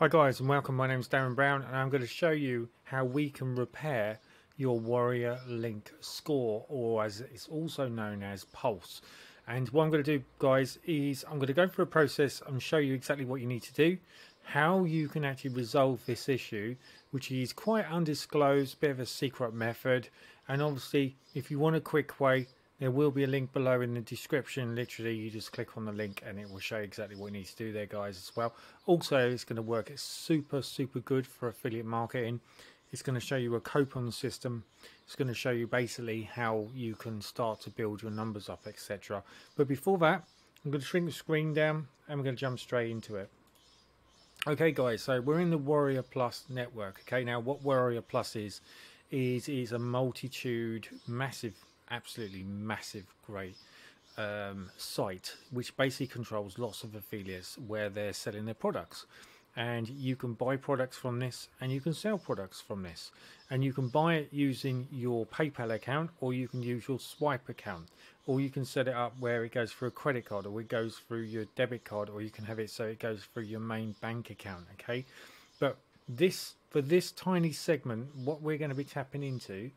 Hi guys and welcome, my name is Darren Brown and I'm going to show you how we can repair your Warrior Link score or as it's also known as Pulse. And what I'm going to do guys is I'm going to go through a process and show you exactly what you need to do, how you can actually resolve this issue which is quite undisclosed, bit of a secret method and obviously if you want a quick way there will be a link below in the description. Literally, you just click on the link and it will show you exactly what you need to do there, guys, as well. Also, it's going to work. It's super, super good for affiliate marketing. It's going to show you a coupon system. It's going to show you basically how you can start to build your numbers up, etc. But before that, I'm going to shrink the screen down and we're going to jump straight into it. Okay, guys, so we're in the Warrior Plus network. Okay, now what Warrior Plus is, is, is a multitude, massive absolutely massive, great um, site which basically controls lots of affiliates where they're selling their products. And you can buy products from this and you can sell products from this. And you can buy it using your PayPal account or you can use your Stripe account. Or you can set it up where it goes through a credit card or it goes through your debit card or you can have it so it goes through your main bank account. Okay. But this for this tiny segment, what we're going to be tapping into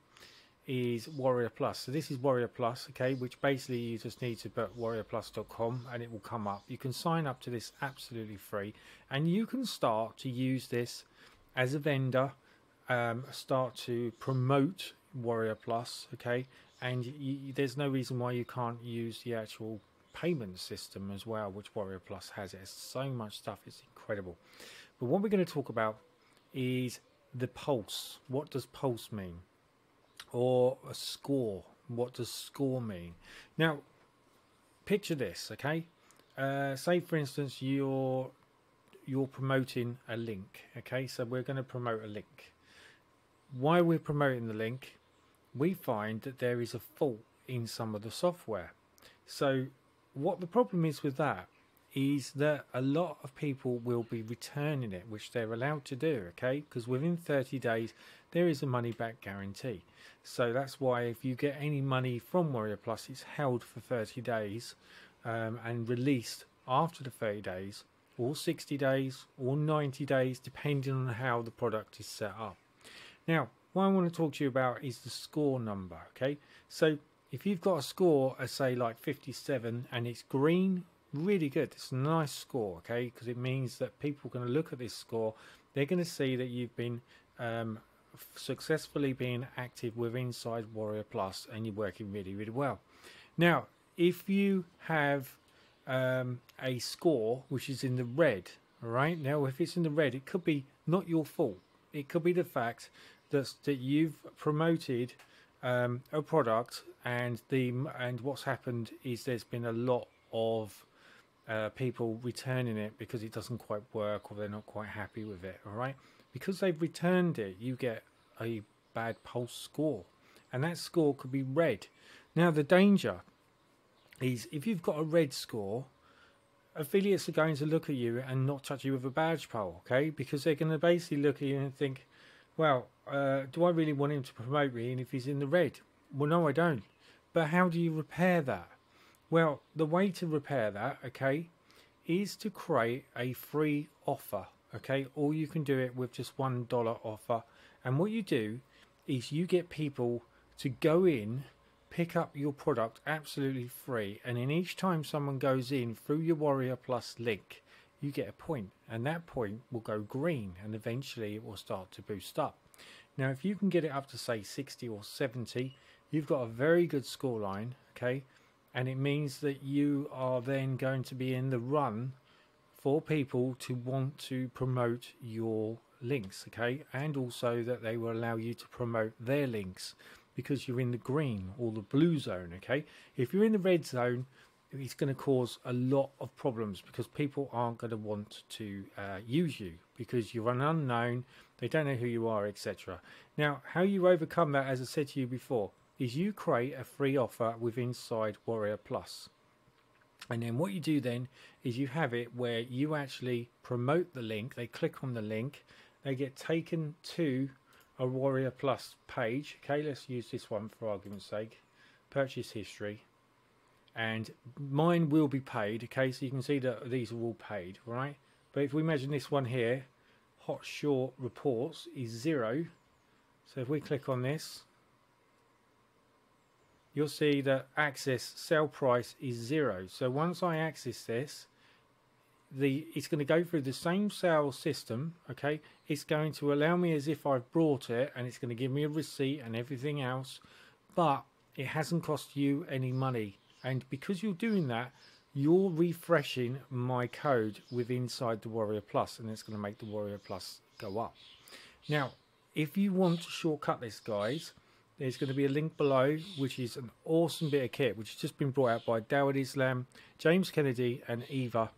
is Warrior Plus. So this is Warrior Plus, okay, which basically you just need to put warriorplus.com and it will come up. You can sign up to this absolutely free and you can start to use this as a vendor, um, start to promote Warrior Plus, okay, and you, there's no reason why you can't use the actual payment system as well, which Warrior Plus has. It's so much stuff, it's incredible. But what we're going to talk about is the pulse. What does pulse mean? Or a score. What does score mean? Now, picture this, okay? Uh, say, for instance, you're you're promoting a link, okay? So we're going to promote a link. Why we're promoting the link, we find that there is a fault in some of the software. So what the problem is with that is that a lot of people will be returning it, which they're allowed to do, okay? Because within 30 days, there is a money back guarantee. So that's why if you get any money from Warrior Plus, it's held for 30 days um, and released after the 30 days, or 60 days, or 90 days, depending on how the product is set up. Now, what I want to talk to you about is the score number, okay? So if you've got a score, of say like 57, and it's green really good. It's a nice score, okay, because it means that people are going to look at this score. They're going to see that you've been um, successfully being active with Inside Warrior Plus and you're working really, really well. Now, if you have um, a score which is in the red, right, now if it's in the red, it could be not your fault. It could be the fact that, that you've promoted um, a product and the and what's happened is there's been a lot of uh, people returning it because it doesn't quite work or they're not quite happy with it. All right, because they've returned it, you get a bad pulse score, and that score could be red. Now the danger is if you've got a red score, affiliates are going to look at you and not touch you with a badge pole, okay? Because they're going to basically look at you and think, well, uh, do I really want him to promote me? And if he's in the red, well, no, I don't. But how do you repair that? Well, the way to repair that, okay, is to create a free offer, okay, or you can do it with just one dollar offer. And what you do is you get people to go in, pick up your product absolutely free, and then each time someone goes in through your Warrior Plus link, you get a point, and that point will go green, and eventually it will start to boost up. Now, if you can get it up to say 60 or 70, you've got a very good score line, okay and it means that you are then going to be in the run for people to want to promote your links okay? And also that they will allow you to promote their links because you're in the green or the blue zone okay? If you're in the red zone it's going to cause a lot of problems because people aren't going to want to uh, use you because you're an unknown they don't know who you are etc now how you overcome that as i said to you before is you create a free offer with Inside Warrior Plus. And then what you do then is you have it where you actually promote the link, they click on the link, they get taken to a Warrior Plus page. Okay, let's use this one for argument's sake. Purchase history. And mine will be paid, okay, so you can see that these are all paid, right? But if we imagine this one here, hot short reports is zero so if we click on this you'll see that access sell price is zero. So once I access this the it's going to go through the same sales system okay? It's going to allow me as if I've brought it and it's going to give me a receipt and everything else but it hasn't cost you any money. And because you're doing that you're refreshing my code with inside the Warrior Plus and it's going to make the Warrior Plus go up. Now if you want to shortcut this guys there's going to be a link below which is an awesome bit of kit which has just been brought out by Dawid Islam James Kennedy and Eva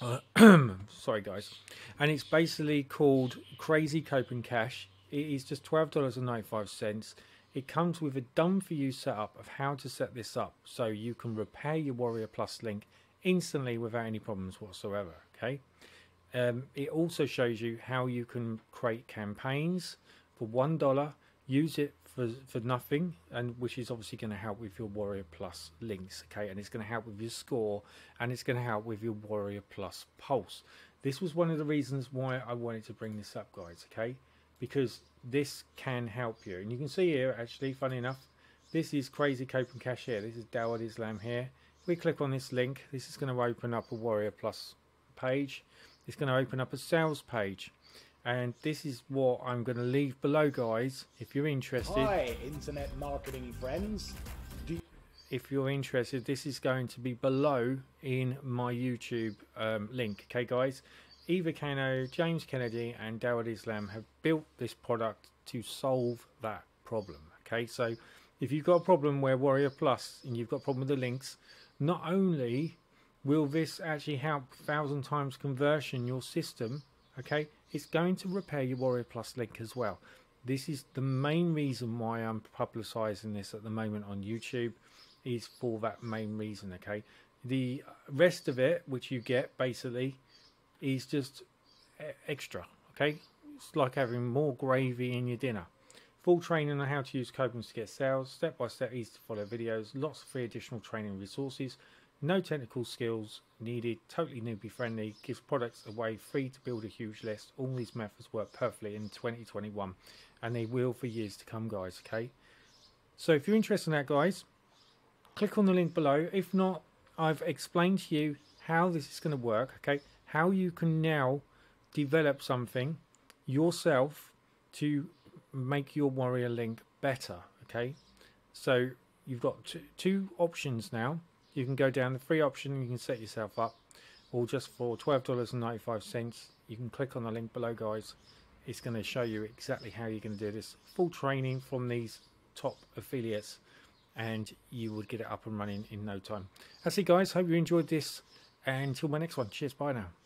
uh, sorry, guys. And it's basically called Crazy Coupon Cash. It is just $12.95. It comes with a done for you setup of how to set this up so you can repair your Warrior Plus link instantly without any problems whatsoever. Okay. Um, it also shows you how you can create campaigns for one dollar, use it for, for nothing and which is obviously going to help with your warrior plus links okay? And it's going to help with your score and it's going to help with your warrior plus pulse. This was one of the reasons why i wanted to bring this up guys okay? Because this can help you. And you can see here actually funny enough this is crazy coupon cash here this is dawid islam here. If we click on this link this is going to open up a warrior plus page. It's going to open up a sales page and this is what I'm going to leave below guys if you're interested. Hi internet marketing friends. If you're interested this is going to be below in my YouTube um, link okay guys? Eva Kano, James Kennedy and Dawid Islam have built this product to solve that problem okay? So if you've got a problem where Warrior Plus and you've got a problem with the links not only will this actually help thousand times conversion your system okay it's going to repair your Warrior Plus link as well. This is the main reason why I'm publicizing this at the moment on YouTube is for that main reason, okay? The rest of it, which you get basically, is just extra, okay? It's like having more gravy in your dinner. Full training on how to use Coupons to get sales, step-by-step easy to follow videos, lots of free additional training resources, no technical skills needed, totally newbie friendly, gives products away free to build a huge list. All these methods work perfectly in 2021 and they will for years to come, guys. Okay. So if you're interested in that, guys, click on the link below. If not, I've explained to you how this is going to work. Okay. How you can now develop something yourself to make your warrior link better. Okay. So you've got two options now you can go down the free option you can set yourself up all just for $12.95 you can click on the link below guys. It's going to show you exactly how you're going to do this. Full training from these top affiliates and you would get it up and running in no time. That's it guys. Hope you enjoyed this and until my next one. Cheers. Bye now